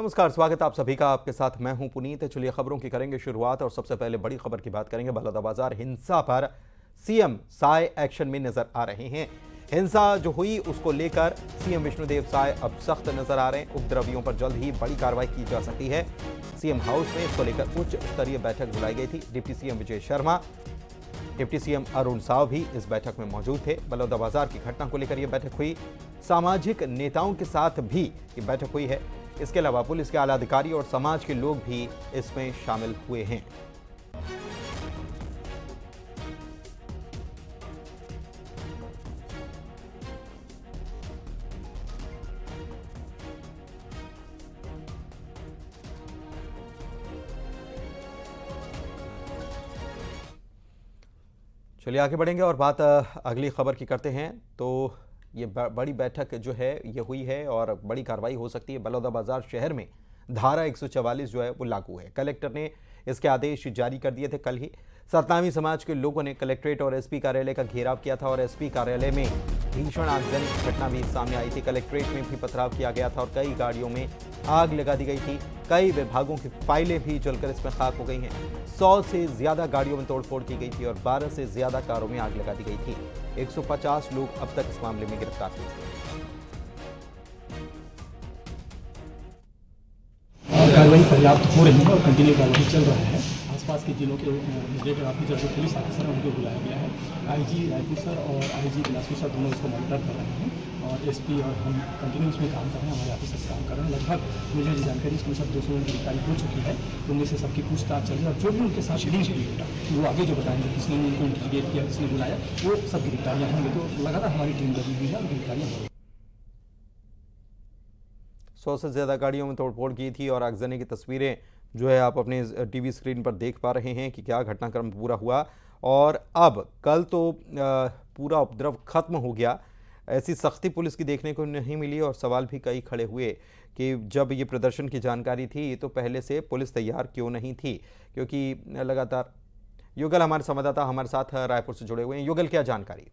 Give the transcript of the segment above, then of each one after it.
नमस्कार, स्वागत आप सभी का। आपके साथ मैं हूँ पुनीत। चलिए खबरों की करेंगे शुरुआत और सबसे पहले बड़ी खबर की बात करेंगे। बलौदाबाजार हिंसा पर सीएम साय एक्शन में नज़र आ रहे हैं। हिंसा जो हुई, उसको लेकर सीएम विष्णुदेव साय अब सख्त नज़र आ रहे हैं। उपद्रवियों पर जल्द ही बड़ी कार्रवाई की जा सकती है। सीएम हाउस में इसको लेकर उच्च स्तरीय बैठक बुलाई गई थी। Deputy CM Vijay Sharma, deputy CM Arun Sao भी इस बैठक में मौजूद थे। बलौदाबाजार की घटना को लेकर यह बैठक हुई। सामाजिक नेताओं के साथ भी ये बैठक हुई है। इसके अलावा पुलिस के आला अधिकारी और समाज के लोग भी इसमें शामिल हुए हैं। चलिए आगे बढ़ेंगे और बात अगली खबर की करते हैं। तो ये बड़ी बैठक जो है, ये हुई है और बड़ी कार्रवाई हो सकती है। बलौदाबाजार शहर में धारा 144 जो है, वो लागू है। कलेक्टर ने इसके आदेश जारी कर दिए थे कल ही। सतनामी समाज के लोगों ने कलेक्ट्रेट और एसपी कार्यालय का घेराव किया था और एसपी कार्यालय में भीषण आगजनी घटना भी सामने आई थी। कलेक्ट्रेट में भी पथराव किया गया था और कई गाड़ियों में आग लगा दी गई थी। कई विभागों की फाइलें भी जलकर इसमें खाक हो गई हैं। सौ से ज़्यादा गाड़ियों में तोड़फोड़ की गई थी और 12 से ज़्यादा कारों में आग लगा दी गई थी। 150 लोग अब तक इस मामले में गिरफ़्तार हुए कार्रवाई पर्याप्त हो रही है और कंटिन्यू कार्रवाई चल रहा है। आसपास के जिलों के पुलिस ऑफिसर उनको बुलाया गया है। आईजी रायपुर सर और आईजी बिलासपुर सर दोनों इसको मॉनिटर कर रहे हैं। और एसपी और हम कंटिन्यू इसमें काम कर रहे हैं, हमारे ऑफिसर्स काम कर रहे हैं। लगभग मुझे जो जानकारी इसमें सब दो सौ गिरफ्तारी हो चुकी है। उनमें से सबकी पूछताछ चल रही है और जो भी उनके साथ शेडिंग शेडिंग होता वो आगे जो बताएँगे, किसने उनको इंटीग्रेट किया, किसने बुलाया, वो सब गिरफ्तारियाँ होंगी तो लगातार हमारी टीम लगी हुई है और गिरफ्तारियाँ होंगी सौ से ज़्यादा गाड़ियों में तोड़फोड़ की थी और आगजनी की तस्वीरें जो है आप अपने टीवी स्क्रीन पर देख पा रहे हैं कि क्या घटनाक्रम पूरा हुआ। और अब कल तो पूरा उपद्रव खत्म हो गया। ऐसी सख्ती पुलिस की देखने को नहीं मिली और सवाल भी कई खड़े हुए कि जब ये प्रदर्शन की जानकारी थी तो पहले से पुलिस तैयार क्यों नहीं थी? क्योंकि लगातार युगल हमारे संवाददाता हमारे साथ रायपुर से जुड़े हुए हैं। युगल, क्या जानकारी?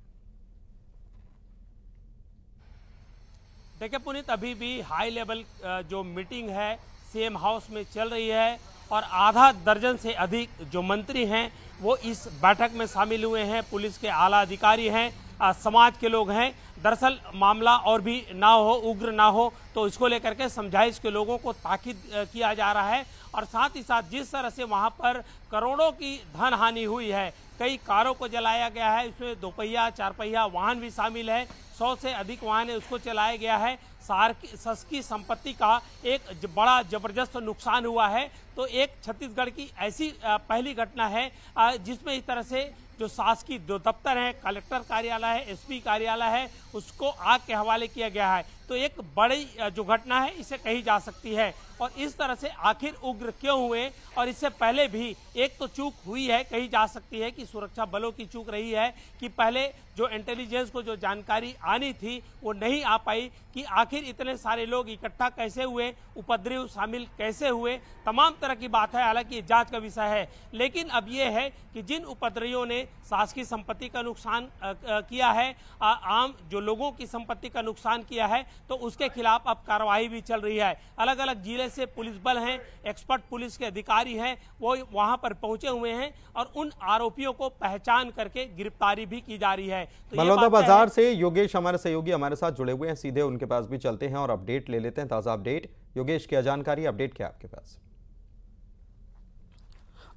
देखिए पुनीत, अभी भी हाई लेवल जो मीटिंग है सीएम हाउस में चल रही है और आधा दर्जन से अधिक जो मंत्री हैं वो इस बैठक में शामिल हुए हैं। पुलिस के आला अधिकारी हैं समाज के लोग हैं। दरअसल मामला और भी ना हो, उग्र ना हो तो इसको लेकर के समझाइश के लोगों को ताकीद किया जा रहा है। और साथ ही साथ जिस तरह से वहाँ पर करोड़ों की धन हानि हुई है, कई कारों को जलाया गया है। इसमें दोपहिया चार पहिया वाहन भी शामिल है। सौ से अधिक वाहन है उसको चलाया गया है। सार सस की संपत्ति का एक बड़ा ज़बरदस्त नुकसान हुआ है। तो एक छत्तीसगढ़ की ऐसी पहली घटना है जिसमें इस तरह से जो शासकीय जो दफ्तर है, कलेक्टर कार्यालय है, एसपी कार्यालय है, उसको आग के हवाले किया गया है। तो एक बड़ी जो घटना है, इसे कही जा सकती है। और इस तरह से आखिर उग्र क्यों हुए? और इससे पहले भी एक तो चूक हुई है, कही जा सकती है कि सुरक्षा बलों की चूक रही है कि पहले जो इंटेलिजेंस को जो जानकारी आनी थी, वो नहीं आ पाई कि आखिर इतने सारे लोग इकट्ठा कैसे हुए, उपद्रव शामिल कैसे हुए? तमाम तरह की बात है, हालाँकि जाँच का विषय है। लेकिन अब ये है कि जिन उपद्रवियों ने शासकीय संपत्ति का नुकसान किया है आम जो लोगों की संपत्ति का नुकसान किया है तो उसके खिलाफ अब कार्रवाई भी चल रही है। अलग अलग ज़िले से पुलिस बल हैं एक्सपर्ट पुलिस के अधिकारी हैं वो वहाँ पर पहुँचे हुए हैं और उन आरोपियों को पहचान करके गिरफ्तारी भी की जा रही है। तो बाज़ार से योगेश हमारे सहयोगी हमारे साथ जुड़े हुए हैं सीधे उनके पास भी चलते हैं और अपडेट ले लेते हैं ताज़ा अपडेट। योगेश क्या जानकारी अपडेट क्या आपके पास?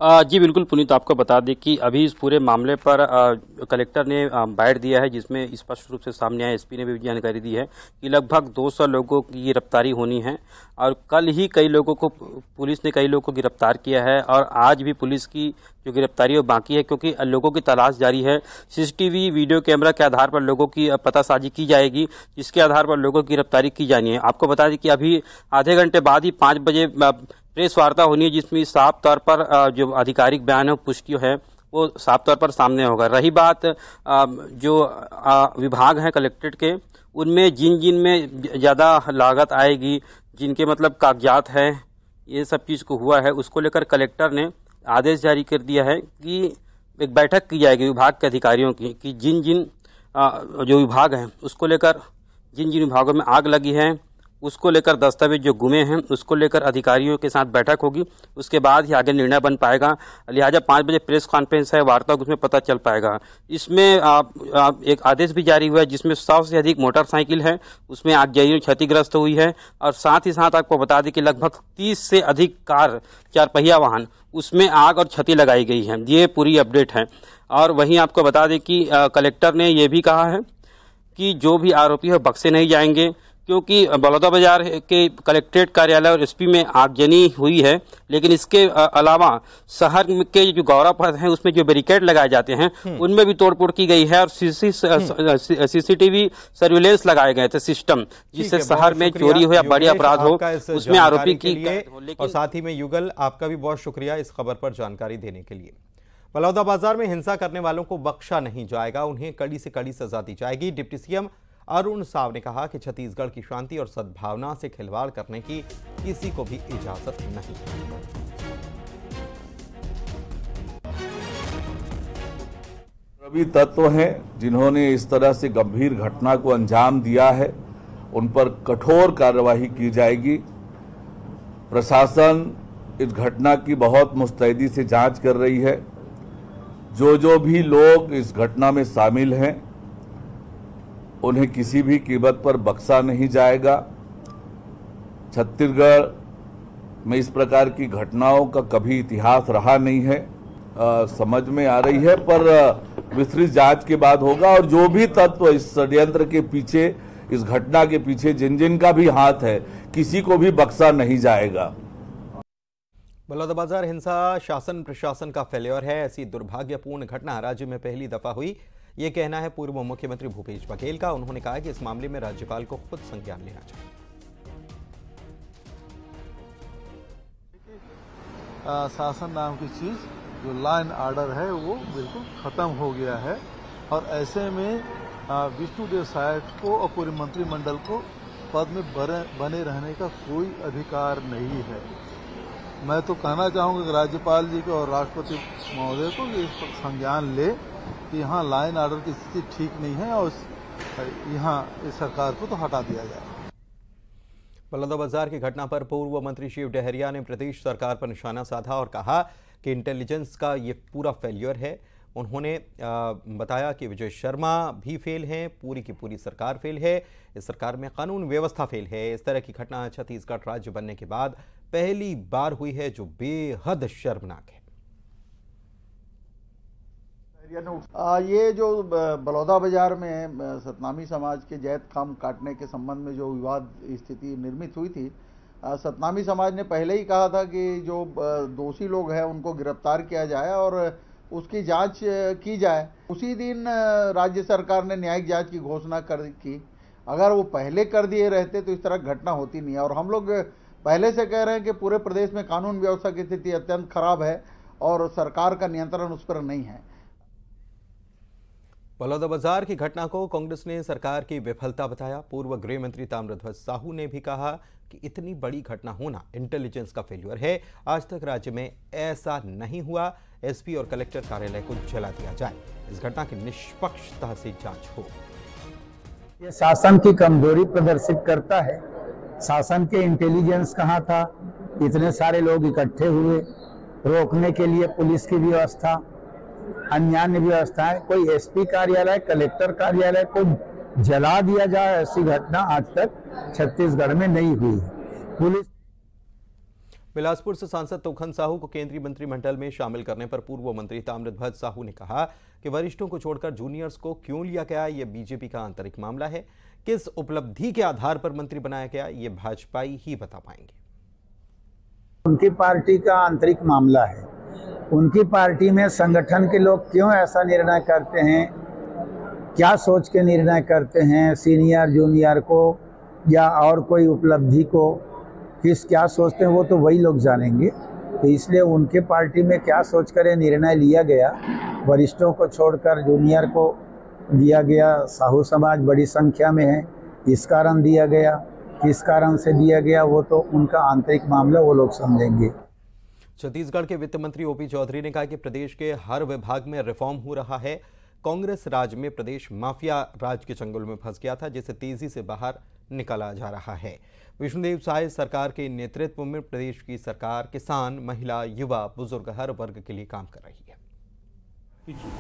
जी, बिल्कुल, पुनीत, आपको बता दें कि अभी इस पूरे मामले पर कलेक्टर ने बाइट दिया है, जिसमें स्पष्ट रूप से सामने आया एसपी ने भी जानकारी दी है कि लगभग 200 लोगों की गिरफ्तारी होनी है और कल ही कई लोगों को, पुलिस ने कई लोगों को गिरफ़्तार किया है और आज भी पुलिस की जो गिरफ्तारी वो बाकी है क्योंकि लोगों की तलाश जारी है। सीसीटीवी वीडियो कैमरा के आधार पर लोगों की पतासाजी की जाएगी, जिसके आधार पर लोगों की गिरफ्तारी की जानी है। आपको बता दें कि अभी आधे घंटे बाद ही पाँच बजे प्रेस वार्ता होनी है जिसमें साफ़ तौर पर जो आधिकारिक बयान है, पुष्टि है, वो साफ़ तौर पर सामने होगा। रही बात जो विभाग है कलेक्ट्रेट के, उनमें जिन जिन में ज़्यादा लागत आएगी, जिनके मतलब कागजात हैं, ये सब चीज़ को हुआ है, उसको लेकर कलेक्टर ने आदेश जारी कर दिया है कि एक बैठक की जाएगी विभाग के अधिकारियों की, कि जिन जिन जो विभाग हैं, उसको लेकर जिन जिन विभागों में आग लगी है उसको लेकर दस्तावेज़ जो गुमे हैं उसको लेकर अधिकारियों के साथ बैठक होगी। उसके बाद ही आगे निर्णय बन पाएगा। लिहाजा पाँच बजे प्रेस कॉन्फ्रेंस है वार्ता उसमें पता चल पाएगा। इसमें आप, आप एक आदेश भी जारी हुआ है जिसमें सौ से अधिक मोटरसाइकिल है। उसमें आग आगजनी क्षतिग्रस्त हुई है और साथ ही साथ आपको बता दें कि लगभग तीस से अधिक कार चार पहिया वाहन उसमें आग और क्षति लगाई गई है। ये पूरी अपडेट है। और वहीं आपको बता दें कि कलेक्टर ने यह भी कहा है कि जो भी आरोपी है बक्से नहीं जाएँगे। क्योंकि बलौदा बाज़ार के कलेक्ट्रेट कार्यालय और एसपी में आगजनी हुई है लेकिन इसके अलावा शहर के जो गौरव पथ हैं उसमें जो बैरिकेड लगाए जाते हैं हम्म। उनमें भी तोड़फोड़ की गई है और सीसीटीवी सर्विलेंस लगाए गए थे सिस्टम जिससे शहर में चोरी हो या बड़े अपराध हो उसमें आरोपी की और साथ ही में युगल आपका भी बहुत शुक्रिया इस खबर पर जानकारी देने के लिए। बलौदा बाज़ार में हिंसा करने वालों को बख्शा नहीं जाएगा उन्हें कड़ी से कड़ी सजा दी जाएगी। डिप्टी सीएम अरुण साव ने कहा कि छत्तीसगढ़ की शांति और सद्भावना से खिलवाड़ करने की किसी को भी इजाज़त नहीं। रवि तत्व हैं जिन्होंने इस तरह से गंभीर घटना को अंजाम दिया है, उन पर कठोर कार्यवाही की जाएगी। प्रशासन इस घटना की बहुत मुस्तैदी से जाँच कर रही है। जो जो भी लोग इस घटना में शामिल हैं उन्हें किसी भी कीमत पर बक्सा नहीं जाएगा। छत्तीसगढ़ में इस प्रकार की घटनाओं का कभी इतिहास रहा नहीं है। आ, समझ में आ रही है पर विस्तृत जाँच के बाद होगा और जो भी तत्व इस षड्यंत्र के पीछे इस घटना के पीछे जिन जिन का भी हाथ है किसी को भी बक्सा नहीं जाएगा। बलौदाबाजार हिंसा शासन प्रशासन का फेल्योर है। ऐसी दुर्भाग्यपूर्ण घटना राज्य में पहली दफ़ा हुई। ये कहना है पूर्व मुख्यमंत्री भूपेश बघेल का। उन्होंने कहा कि इस मामले में राज्यपाल को खुद संज्ञान लेना चाहिए। शासन नाम की चीज़, जो लॉ एंड ऑर्डर है, वो बिल्कुल खत्म हो गया है। और ऐसे में विष्णुदेव साइट को और पूरे मंत्रिमंडल को पद में बने रहने का कोई अधिकार नहीं है। मैं तो कहना चाहूँगा कि राज्यपाल जी को और राष्ट्रपति महोदय को ये संज्ञान ले। कि यहाँ लाइन ऑर्डर की स्थिति ठीक नहीं है और यहाँ इस सरकार को तो हटा दिया जाए। बलौदाबाजार की घटना पर पूर्व मंत्री शिव डहरिया ने प्रदेश सरकार पर निशाना साधा और कहा कि इंटेलिजेंस का ये पूरा फेल्योर है। उन्होंने बताया कि विजय शर्मा भी फेल हैं, पूरी की पूरी सरकार फेल है, इस सरकार में कानून व्यवस्था फेल है। इस तरह की घटना छत्तीसगढ़ राज्य बनने के बाद पहली बार हुई है, जो बेहद शर्मनाक है। आ, ये जो बलौदा बाज़ार में सतनामी समाज के जैत खाम काटने के संबंध में जो विवाद स्थिति निर्मित हुई थी सतनामी समाज ने पहले ही कहा था कि जो दोषी लोग हैं उनको गिरफ़्तार किया जाए और उसकी जाँच की जाए। उसी दिन राज्य सरकार ने न्यायिक जाँच की घोषणा कर की। अगर वो पहले कर दिए रहते तो इस तरह घटना होती नहीं है। और हम लोग पहले से कह रहे हैं कि पूरे प्रदेश में कानून व्यवस्था की स्थिति अत्यंत खराब है और सरकार का नियंत्रण उस पर नहीं है। बलौदाबाजार की घटना को कांग्रेस ने सरकार की विफलता बताया। पूर्व गृह मंत्री ताम्रध्वज साहू ने भी कहा कि इतनी बड़ी घटना होना इंटेलिजेंस का फेल्यूर है। आज तक राज्य में ऐसा नहीं हुआ। एसपी और कलेक्टर कार्यालय को जला दिया जाए। इस घटना की निष्पक्षता से जाँच हो। ये शासन की कमज़ोरी प्रदर्शित करता है। शासन के इंटेलिजेंस कहाँ था? इतने सारे लोग इकट्ठे हुए रोकने के लिए पुलिस की व्यवस्था अन्य व्यवस्थाएँ कोई एसपी कार्यालय कलेक्टर कार्यालय को जला दिया जाए ऐसी घटना आज तक छत्तीसगढ़ में नहीं हुई पुलिस बिलासपुर से सांसद तोखन साहू को केंद्रीय मंत्रिमंडल में शामिल करने पर पूर्व मंत्री ताम्रध्वज साहू ने कहा कि वरिष्ठों को छोड़कर जूनियर्स को क्यों लिया गया ये बीजेपी का आंतरिक मामला है। किस उपलब्धि के आधार पर मंत्री बनाया गया ये भाजपाई ही बता पाएँगे। उनकी पार्टी का आंतरिक मामला है। उनकी पार्टी में संगठन के लोग क्यों ऐसा निर्णय करते हैं? क्या सोच के निर्णय करते हैं? सीनियर, जूनियर को या और कोई उपलब्धि को किस क्या सोचते हैं वो तो वही लोग जानेंगे। तो इसलिए उनके पार्टी में क्या सोच कर निर्णय लिया गया, वरिष्ठों को छोड़कर जूनियर को दिया गया, साहू समाज बड़ी संख्या में है इस कारण दिया गया, किस कारण से दिया गया, वो तो उनका आंतरिक मामला वो लोग समझेंगे। छत्तीसगढ़ के वित्त मंत्री ओपी चौधरी ने कहा कि प्रदेश के हर विभाग में रिफॉर्म हो रहा है। कांग्रेस राज में प्रदेश माफिया राज के चंगुल में फंस गया था, जिसे तेज़ी से बाहर निकाला जा रहा है। विष्णुदेव साय सरकार के नेतृत्व में प्रदेश की सरकार किसान, महिला, युवा, बुज़ुर्ग हर वर्ग के लिए काम कर रही है।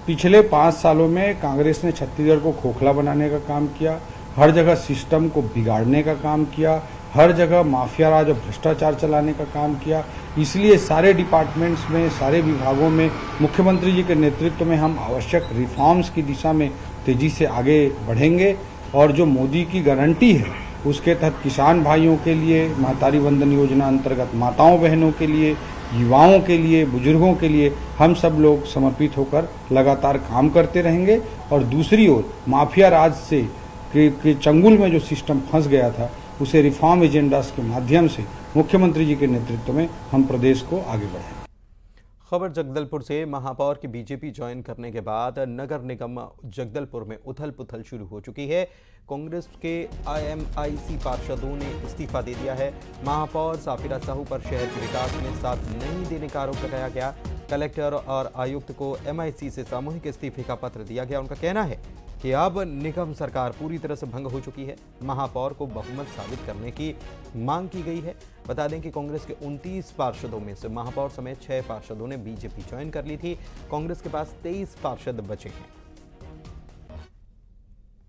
पिछले पाँच सालों में कांग्रेस ने छत्तीसगढ़ को खोखला बनाने का काम किया, हर जगह सिस्टम को बिगाड़ने का काम किया हर जगह माफिया राज और भ्रष्टाचार चलाने का काम किया। इसलिए सारे डिपार्टमेंट्स में, सारे विभागों में, मुख्यमंत्री जी के नेतृत्व में हम आवश्यक रिफॉर्म्स की दिशा में तेज़ी से आगे बढ़ेंगे। और जो मोदी की गारंटी है, उसके तहत किसान भाइयों के लिए मातारी वंदन योजना अंतर्गत माताओं बहनों के लिए, युवाओं के लिए, बुज़ुर्गों के लिए हम सब लोग समर्पित होकर लगातार काम करते रहेंगे। और दूसरी ओर, माफिया राज से के, के चंगुल में जो सिस्टम फंस गया था उसे रिफॉर्म एजेंडास के माध्यम से मुख्यमंत्री जी के नेतृत्व में हम प्रदेश को आगे बढ़ाएँ। खबर जगदलपुर से महापौर की बीजेपी ज्वाइन करने के बाद नगर निगम जगदलपुर में उथल पुथल शुरू हो चुकी है। कांग्रेस के आईएमआईसी पार्षदों ने इस्तीफा दे दिया है। महापौर साफिरा साहू पर शहर के विकास में साथ नहीं देने का आरोप लगाया गया। कलेक्टर और आयुक्त को एमआईसी से सामूहिक इस्तीफे का पत्र दिया गया। उनका कहना है कि अब निगम सरकार पूरी तरह से भंग हो चुकी है। महापौर को बहुमत साबित करने की मांग की गई है। बता दें कि कांग्रेस के 29 पार्षदों में से महापौर समेत छह पार्षदों ने बीजेपी ज्वाइन कर ली थी। कांग्रेस के पास 23 पार्षद बचे हैं।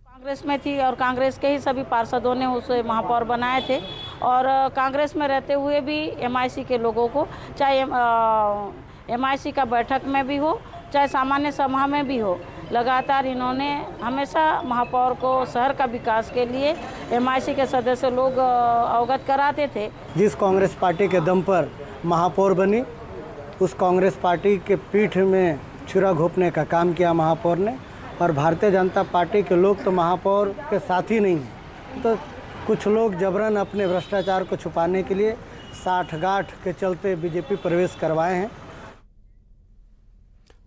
कांग्रेस में थी और कांग्रेस के ही सभी पार्षदों ने उसे महापौर बनाए थे। और कांग्रेस में रहते हुए भी एमआईसी के लोगों को, चाहे एमआईसी का बैठक में भी हो, चाहे सामान्य सभा में भी हो लगातार इन्होंने हमेशा महापौर को शहर का विकास के लिए एमआईसी के सदस्य लोग अवगत कराते थे। जिस कांग्रेस पार्टी के दम पर महापौर बनी, उस कांग्रेस पार्टी के पीठ में छुरा घोपने का काम किया महापौर ने। और भारतीय जनता पार्टी के लोग तो महापौर के साथ ही नहीं हैं। तो कुछ लोग जबरन अपने भ्रष्टाचार को छुपाने के लिए साठ गांठ के चलते बीजेपी प्रवेश करवाए हैं।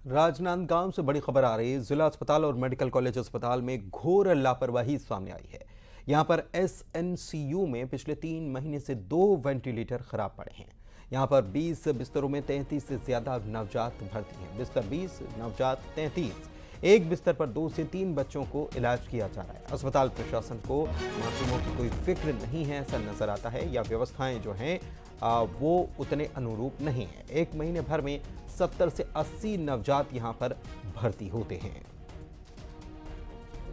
राजनांदगांव से बड़ी खबर आ रही है। जिला अस्पताल और मेडिकल कॉलेज अस्पताल में घोर लापरवाही सामने आई है। यहाँ पर एसएनसीयू में पिछले तीन महीने से दो वेंटिलेटर खराब पड़े हैं। यहाँ पर 20 बिस्तरों में 33 से ज़्यादा नवजात भर्ती हैं। बिस्तर 20 नवजात 33 एक बिस्तर पर दो से तीन बच्चों को इलाज किया जा रहा है। अस्पताल प्रशासन को मासूमों की कोई फ़िक्र नहीं है, ऐसा नज़र आता है। या व्यवस्थाएँ जो हैं वो उतने अनुरूप नहीं है। एक महीने भर में 70 से 80 नवजात यहाँ पर भर्ती होते हैं।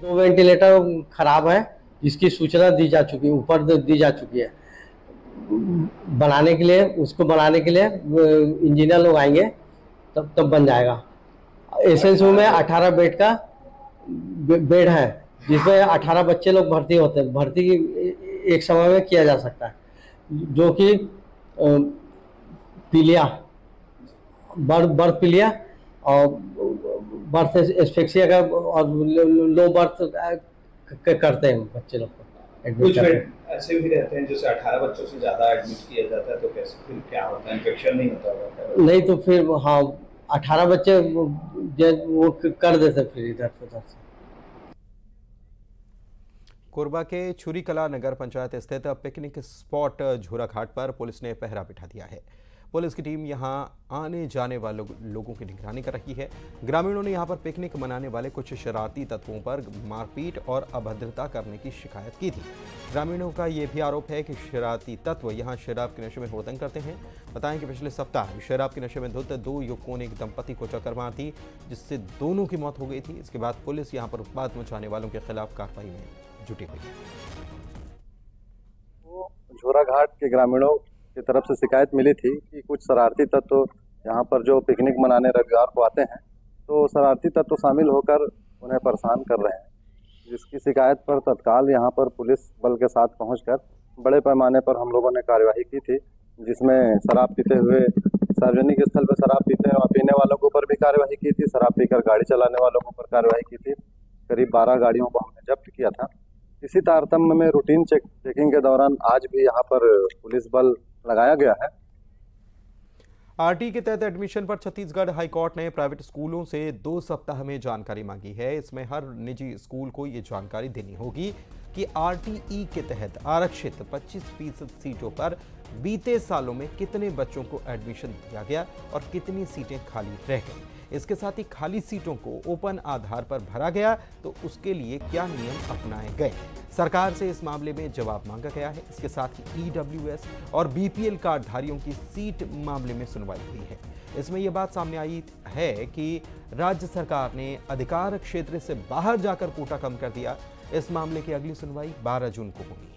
दो वेंटिलेटर खराब है इसकी सूचना दी जा चुकी है ऊपर दी जा चुकी है। बनाने के लिए, उसको बनाने के लिए इंजीनियर लोग आएँगे, तब तब बन जाएगा। एसेंसू में 18 बेड का बेड है जिसमें 18 बच्चे लोग भर्ती होते हैं। भर्ती एक समय में किया जा सकता है। जो कि पीलिया बर्थ बर्थ पीलिया और बर्थ एस्फेक्सिया का और लो बर्थ करते हैं बच्चे लोग को। कुछ ऐसे भी रहते हैं जैसे 18 बच्चों से ज़्यादा एडमिट किया जाता है तो कैसे फिर क्या होता है? इन्फेक्शन नहीं होता नहीं तो फिर हाँ 18 बच्चे वो कर देते फिर इधर उधर से। कोरबा के छुरी कला नगर पंचायत स्थित पिकनिक स्पॉट झूरा घाट पर पुलिस ने पहरा बिठा दिया है। पुलिस की टीम यहाँ आने जाने वालों लोगों की निगरानी कर रही है। ग्रामीणों ने यहाँ पर पिकनिक मनाने वाले कुछ शरारती तत्वों पर मारपीट और अभद्रता करने की शिकायत की थी। ग्रामीणों का यह भी आरोप है कि शरारती तत्व यहाँ शराब के नशे में हुड़दंग करते हैं। बताएँ कि पिछले सप्ताह शराब के नशे में धुत दो युवकों ने एक दंपति को चक्कर मार दी, जिससे दोनों की मौत हो गई थी। इसके बाद पुलिस यहाँ पर उत्पाद मचाने वालों के खिलाफ कार्रवाई में जुटी हुई है। झोरा घाट के ग्रामीणों की तरफ़ से शिकायत मिली थी कि कुछ शरारती तत्व यहाँ पर जो पिकनिक मनाने रविवार को आते हैं तो शरारती तत्व शामिल होकर उन्हें परेशान कर रहे हैं। जिसकी शिकायत पर तत्काल यहाँ पर पुलिस बल के साथ पहुंचकर बड़े पैमाने पर हम लोगों ने कार्यवाही की थी, जिसमें शराब पीते हुए सार्वजनिक स्थल पर शराब पीते पीने वालों के ऊपर भी कार्यवाही की थी, शराब पीकर गाड़ी चलाने वालों के ऊपर कार्यवाही की थी। करीब बारह गाड़ियों को हमने जब्त किया था। इसी तारतम्य में रूटीन चेक, चेकिंग के दौरान आज भी यहाँ पर पुलिस बल लगाया गया है। आरटी के तहत एडमिशन पर छत्तीसगढ़ हाईकोर्ट ने प्राइवेट स्कूलों से दो सप्ताह में जानकारी मांगी है। इसमें हर निजी स्कूल को ये जानकारी देनी होगी कि आरटीई के तहत आरक्षित 25 फ़ीसद सीटों पर बीते सालों में कितने बच्चों को एडमिशन दिया गया और कितनी सीटें खाली रह गई। इसके साथ ही खाली सीटों को ओपन आधार पर भरा गया तो उसके लिए क्या नियम अपनाए गए? सरकार से इस मामले में जवाब मांगा गया है। इसके साथ ही ईडब्ल्यूएस और बीपीएल कार्डधारियों की सीट मामले में सुनवाई हुई है। इसमें यह बात सामने आई है कि राज्य सरकार ने अधिकार क्षेत्र से बाहर जाकर कोटा कम कर दिया। इस मामले की अगली सुनवाई 12 जून को होनी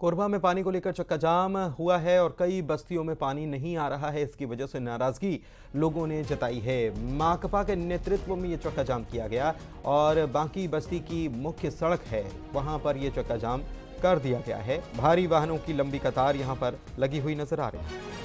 कोरबा में पानी को लेकर चक्का जाम हुआ है और कई बस्तियों में पानी नहीं आ रहा है। इसकी वजह से नाराज़गी लोगों ने जताई है। माकपा के नेतृत्व में ये चक्का जाम किया गया और बाकी बस्ती की मुख्य सड़क है। वहाँ पर यह चक्का जाम कर दिया गया है। भारी वाहनों की लंबी कतार यहाँ पर लगी हुई नज़र आ रही है।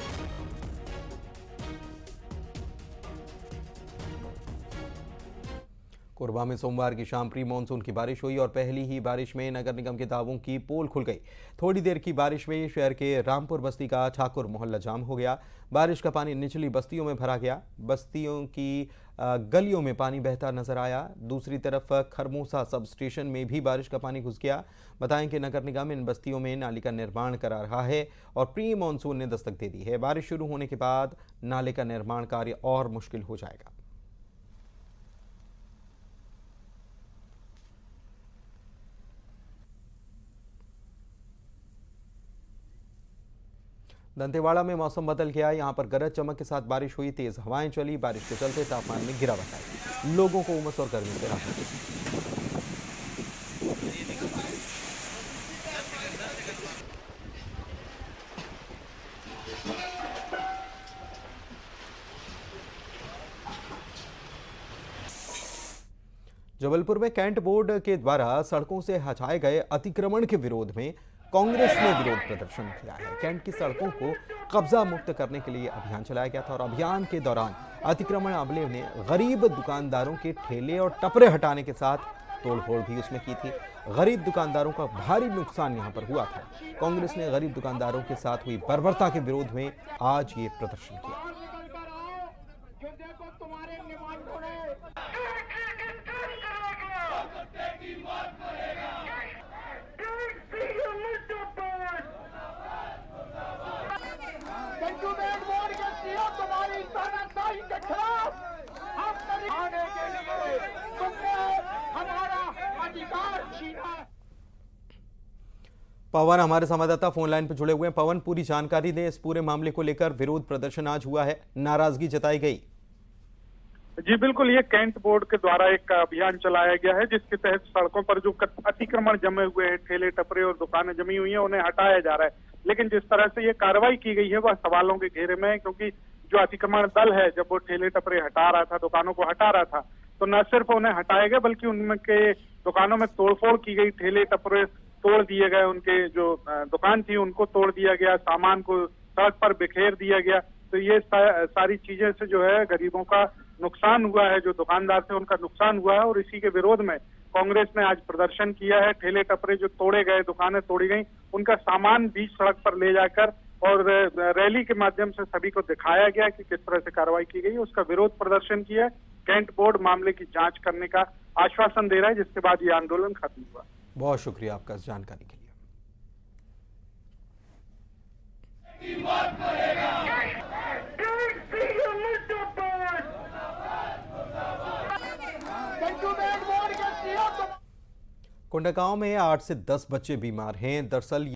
कोरबा में सोमवार की शाम प्री मानसून की बारिश हुई और पहली ही बारिश में नगर निगम के दावों की पोल खुल गई। थोड़ी देर की बारिश में शहर के रामपुर बस्ती का ठाकुर मोहल्ला जाम हो गया। बारिश का पानी निचली बस्तियों में भरा गया। बस्तियों की गलियों में पानी बहता नज़र आया। दूसरी तरफ़ खरमोसा सब स्टेशन में भी बारिश का पानी घुस गया। बताएँ कि नगर निगम इन बस्तियों में नाली का निर्माण करा रहा है और प्री मानसून ने दस्तक दे दी है। बारिश शुरू होने के बाद नाले का निर्माण कार्य और मुश्किल हो जाएगा। दंतेवाड़ा में मौसम बदल गया। यहाँ पर गरज चमक के साथ बारिश हुई, तेज हवाएँ चली, बारिश के चलते तापमान में गिरावट आई। लोगों को उमस और गर्मी से राहत जबलपुर में कैंट बोर्ड के द्वारा सड़कों से हटाए गए अतिक्रमण के विरोध में कांग्रेस ने विरोध प्रदर्शन किया है। कैंट की सड़कों को कब्जा मुक्त करने के लिए अभियान चलाया गया था और अभियान के दौरान अतिक्रमण अमले ने गरीब दुकानदारों के ठेले और टपरे हटाने के साथ तोड़फोड़ भी उसमें की थी। गरीब दुकानदारों का भारी नुकसान यहाँ पर हुआ था। कांग्रेस ने गरीब दुकानदारों के साथ हुई बर्बरता के विरोध में आज ये प्रदर्शन किया। पवन हमारे संवाददाता फ़ोन लाइन पर जुड़े हुए हैं। पवन, पूरी जानकारी दें इस पूरे मामले को लेकर। विरोध प्रदर्शन आज हुआ है। नाराज़गी जताई गई। जी, बिल्कुल, ये कैंट बोर्ड के द्वारा एक अभियान चलाया गया है, जिसके तहत सड़कों पर जो अतिक्रमण जमे हुए हैं, ठेले, टपरे और दुकानें जमी हुई हैं, उन्हें हटाया जा रहा है। लेकिन जिस तरह से ये कार्रवाई की गई है, वह सवालों के घेरे में है, क्योंकि जो अतिक्रमण दल है, जब वो ठेले, टपरे हटा रहा था, दुकानों को हटा रहा था तो न सिर्फ़ उन्हें हटाया गया, बल्कि उनके दुकानों में तोड़फोड़ की गई, ठेले, टपरे तोड़ दिए गए उनके जो दुकान थी, उनको तोड़ दिया गया, सामान को सड़क पर बिखेर दिया गया। तो ये सारी चीज़ें से जो है गरीबों का नुकसान हुआ है, जो दुकानदार थे उनका नुकसान हुआ है, और इसी के विरोध में कांग्रेस ने आज प्रदर्शन किया है। ठेले टपरे जो तोड़े गए, दुकानें तोड़ी गई, उनका सामान बीच सड़क पर ले जाकर और रैली के माध्यम से सभी को दिखाया गया कि किस तरह से कार्रवाई की गई। उसका विरोध प्रदर्शन किया कैंट बोर्ड मामले की जाँच करने का आश्वासन दे रहा है, जिसके बाद ये आंदोलन खत्म हुआ। बहुत शुक्रिया आपका इस जानकारी के लिए। कोंडागांव में आठ से दस बच्चे बीमार हैं। दरअसल